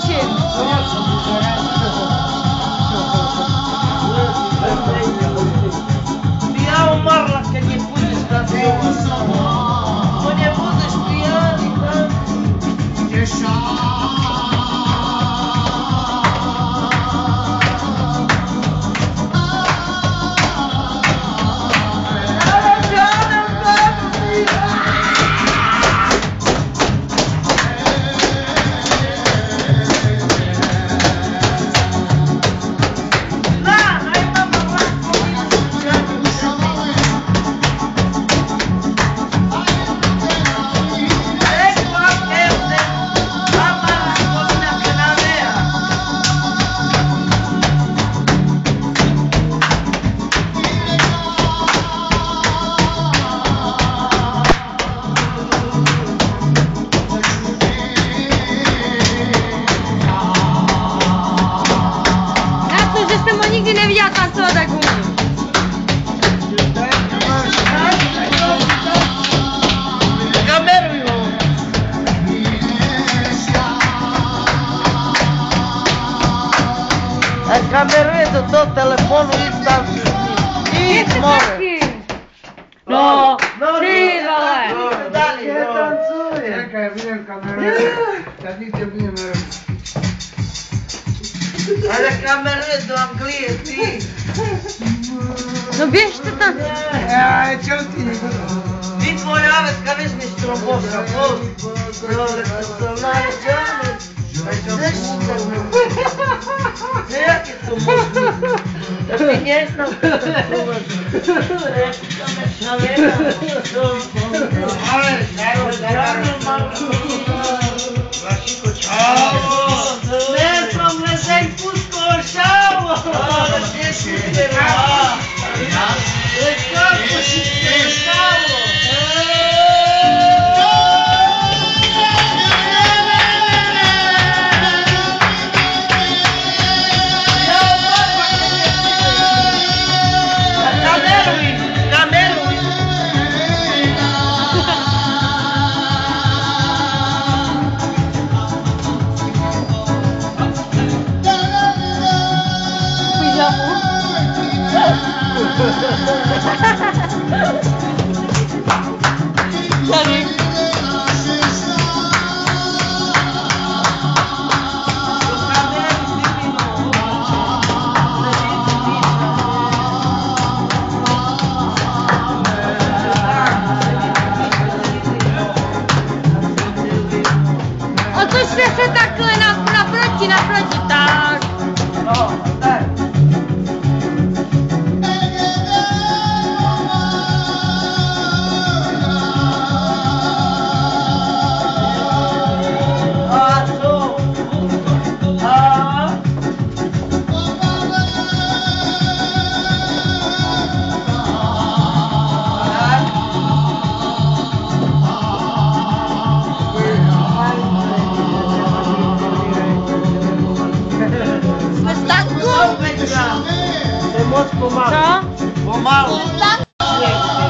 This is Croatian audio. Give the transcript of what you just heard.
请 kameruje do toho telefonu i tam si s ním. Nic more. No, No, ty vole. no, no. Čekaj, budem kameru. Tady tě budeme robiť. Ale kameruje do Anglie, ty. No tam. Čo ty? Ti tvoj avec, kad već mi. Dole, to sam. Zašto Ne, что можно. Обвиняет нас как Otočte se takhle na, naproti, naproti, tak. No, tak. posso fumar? Tá? Fumar?